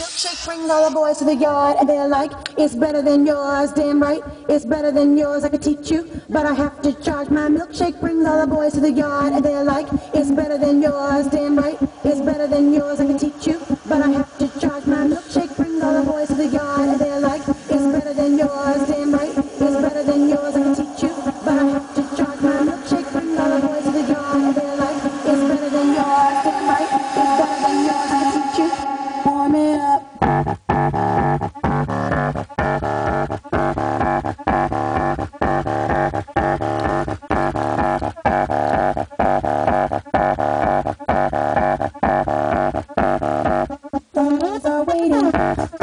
milkshake brings all the boys to the yard and they're like, it's better than yours, damn right. It's better than yours, I could teach you, but I have to charge. My milkshake brings all the boys to the yard and they're like, it's better than yours, damn right. It's better than yours, I could teach you, but I have to charge. My milkshake brings all the boys to the yard and they're There is a waiting.